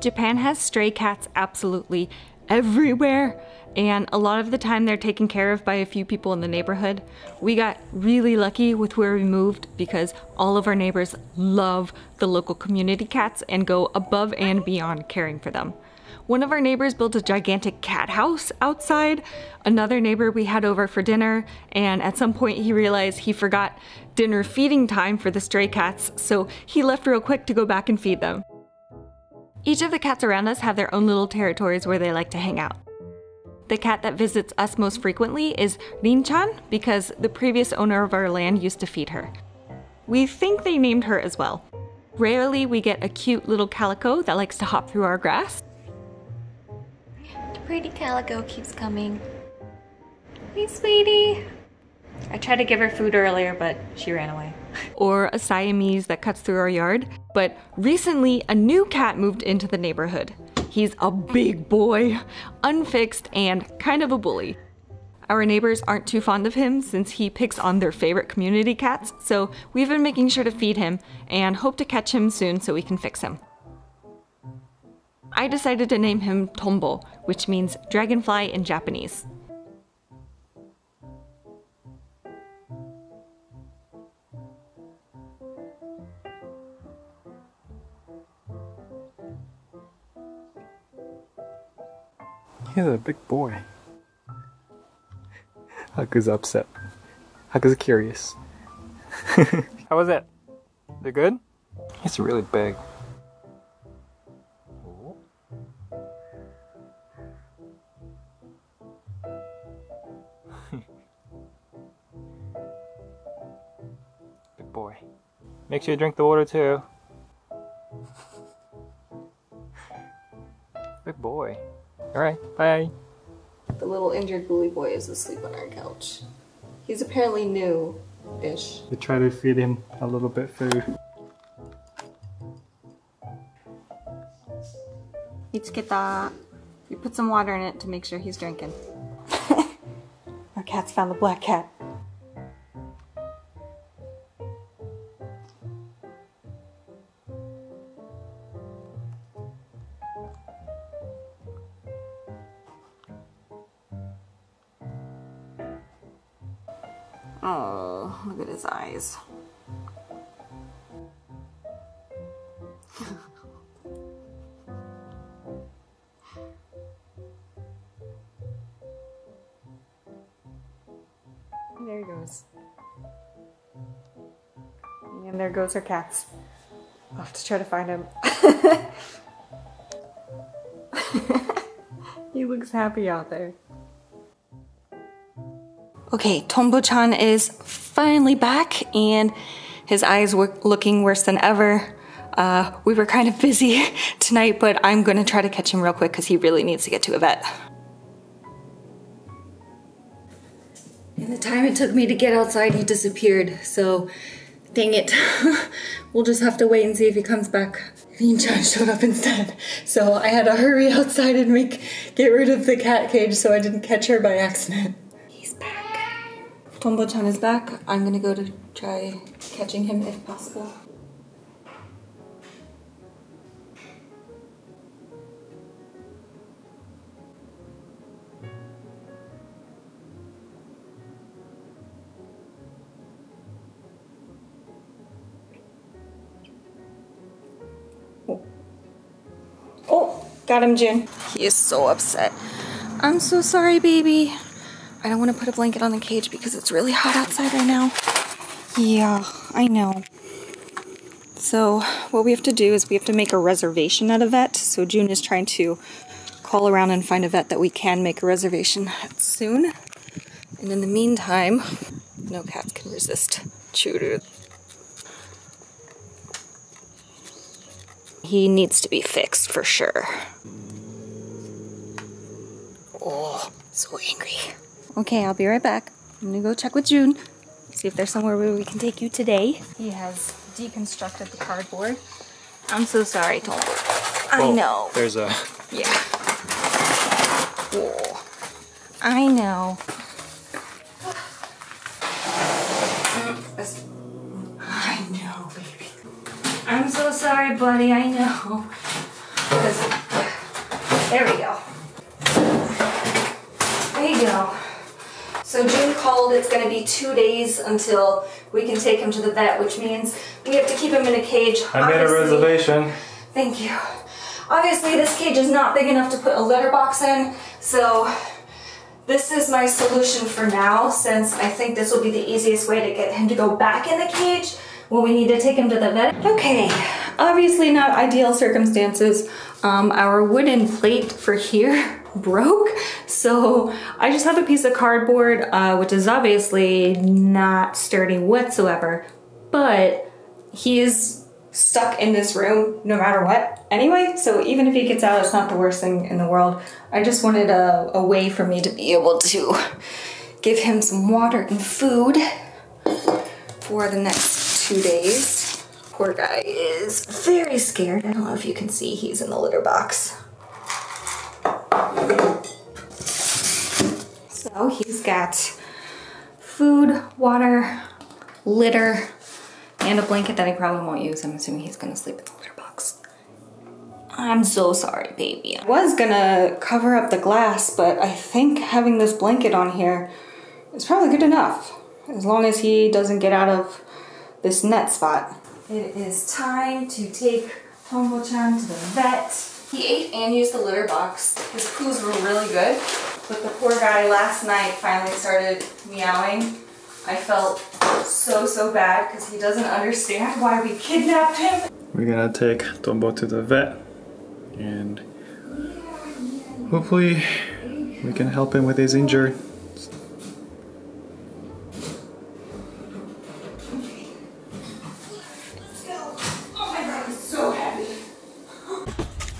Japan has stray cats absolutely everywhere, and a lot of the time they're taken care of by a few people in the neighborhood. We got really lucky with where we moved because all of our neighbors love the local community cats and go above and beyond caring for them. One of our neighbors built a gigantic cat house outside. Another neighbor we had over for dinner, and at some point he realized he forgot dinner feeding time for the stray cats, so he left real quick to go back and feed them. Each of the cats around us have their own little territories where they like to hang out. The cat that visits us most frequently is Rin-chan because the previous owner of our land used to feed her. We think they named her as well. Rarely we get a cute little calico that likes to hop through our grass. The pretty calico keeps coming. Hey, sweetie. I tried to give her food earlier, but she ran away. Or a Siamese that cuts through our yard. But recently, a new cat moved into the neighborhood. He's a big boy, unfixed, and kind of a bully. Our neighbors aren't too fond of him since he picks on their favorite community cats, so we've been making sure to feed him and hope to catch him soon so we can fix him. I decided to name him Tonbo, which means dragonfly in Japanese. He's a big boy. Haku's upset. Haku's curious. How was it? Is it good? It's really big. big boy. Make sure you drink the water too. big boy. Alright, bye. The little injured bully boy is asleep on our couch. He's apparently new-ish. We try to feed him a little bit food. Mitsuketa. We put some water in it to make sure he's drinking. our cat's found the black cat. Oh, look at his eyes. there he goes. And there goes our cats. I'll have to try to find him. he looks happy out there. Okay, Tonbo-chan is finally back and his eyes were looking worse than ever. Uh, we were kind of busy tonight, but I'm gonna try to catch him real quick because he really needs to get to a vet. In the time it took me to get outside, he disappeared, so dang it. we'll just have to wait and see if he comes back. Rin-chan showed up instead, so I had to hurry outside and make get rid of the cat cage so I didn't catch her by accident. Tonbo-chan is back. I'm gonna go to try catching him if possible. Oh. oh, got him, Jun. He is so upset. I'm so sorry, baby. I don't want to put a blanket on the cage because it's really hot outside right now. Yeah, I know. So what we have to do is we have to make a reservation at a vet. So Jun is trying to call around and find a vet that we can make a reservation at soon. And in the meantime, no cats can resist Churu. He needs to be fixed for sure. Oh, so angry. Okay, I'll be right back. I'm gonna go check with Jun, see if there's somewhere where we can take you today. He has deconstructed the cardboard. I'm so sorry, Tom. I know. There's a. Yeah. Whoa. I know. I know, baby. I'm so sorry, buddy. I know. There we go. There you go. So Jun called, it's gonna be two days until we can take him to the vet, which means we have to keep him in a cage. I made a reservation. Thank you. Obviously, this cage is not big enough to put a litter box in, so this is my solution for now, since I think this will be the easiest way to get him to go back in the cage when we need to take him to the vet. Okay, obviously not ideal circumstances. Um, our wooden plate for here broke, so I just have a piece of cardboard, uh, which is obviously not sturdy whatsoever, but he is stuck in this room no matter what anyway. So even if he gets out it's not the worst thing in the world. I just wanted a, a way for me to be able to give him some water and food for the next two days. Poor guy is very scared. I don't know if you can see he's in the litter box so he's got food water litter and a blanket that I probably won't use. I'm assuming he's gonna sleep in the litter box. I'm so sorry, baby. I was gonna cover up the glass, but I think having this blanket on here is probably good enough. As long as he doesn't get out of this net spot. It is time to take Tonbo-chan to the vet. He ate and used the litter box. His poos were really good, but the poor guy last night finally started meowing. I felt so, so bad because he doesn't understand why we kidnapped him. We're gonna take Tonbo to the vet and hopefully we can help him with his injury.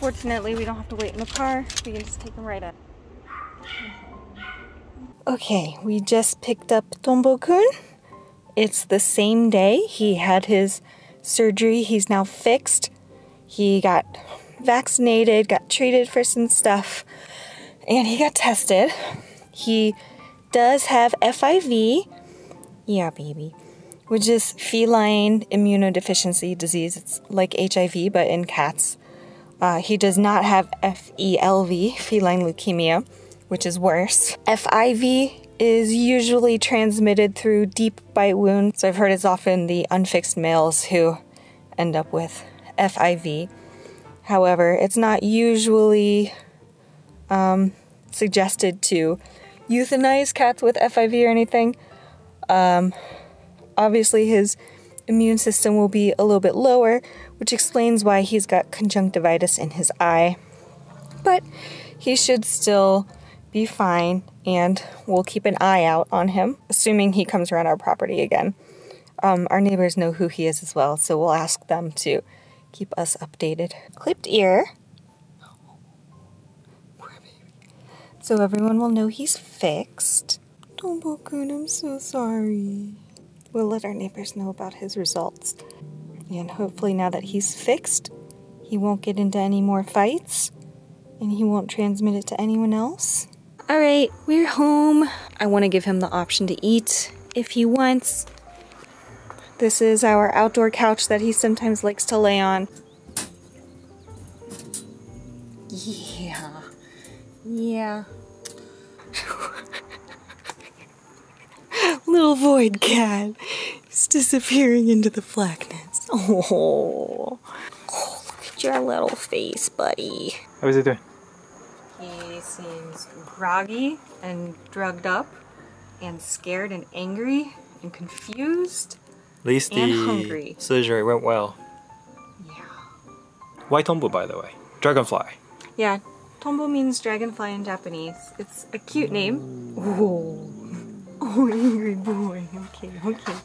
Fortunately, we don't have to wait in the car. We can just take him right up. Okay, we just picked up Tonbo-kun. It's the same day he had his surgery. He's now fixed. He got vaccinated, got treated for some stuff, and he got tested. He does have FIV. Yeah, baby. Which is feline immunodeficiency disease. It's like HIV, but in cats. Uh, he does not have FELV, feline leukemia, which is worse. FIV is usually transmitted through deep bite wounds. So I've heard it's often the unfixed males who end up with FIV. However, it's not usually um, suggested to euthanize cats with FIV or anything. Um, obviously, his immune system will be a little bit lower, which explains why he's got conjunctivitis in his eye. But he should still be fine, and we'll keep an eye out on him, assuming he comes around our property again. Um, our neighbors know who he is as well, so we'll ask them to keep us updated. Clipped ear. So everyone will know he's fixed. Tonbo-kun, I'm so sorry. We'll let our neighbors know about his results. And hopefully, now that he's fixed, he won't get into any more fights and he won't transmit it to anyone else. All right, we're home. I want to give him the option to eat if he wants. This is our outdoor couch that he sometimes likes to lay on. Yeah. Yeah. Little void cat is disappearing into the blackness. Oh. oh, look at your little face, buddy. How is he doing? He seems groggy and drugged up and scared and angry and confused. At least And the hungry. surgery went well. Yeah. White Tonbo, by the way. Dragonfly. Yeah, Tonbo means dragonfly in Japanese. It's a cute name. Oh, oh, angry boy. Okay, okay.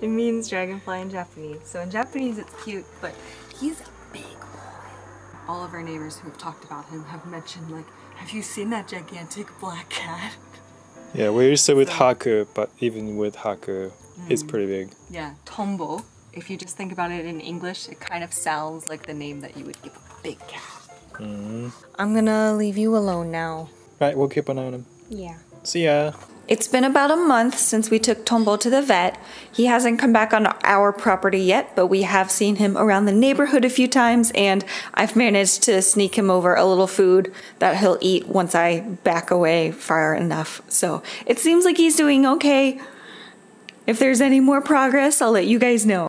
It means dragonfly in Japanese. So in Japanese it's cute, but he's a big boy. All of our neighbors who have talked about him have mentioned, like, have you seen that gigantic black cat? Yeah, we're used to with So- Haku, but even with Haku, it's mm. pretty big. Yeah, Tonbo. If you just think about it in English, it kind of sounds like the name that you would give a big cat. Mm. I'm gonna leave you alone now. Right, we'll keep an eye on him. Yeah. See ya. It's been about a month since we took Tonbo to the vet. He hasn't come back on our property yet, but we have seen him around the neighborhood a few times, and I've managed to sneak him over a little food that he'll eat once I back away far enough. So it seems like he's doing okay. If there's any more progress, I'll let you guys know.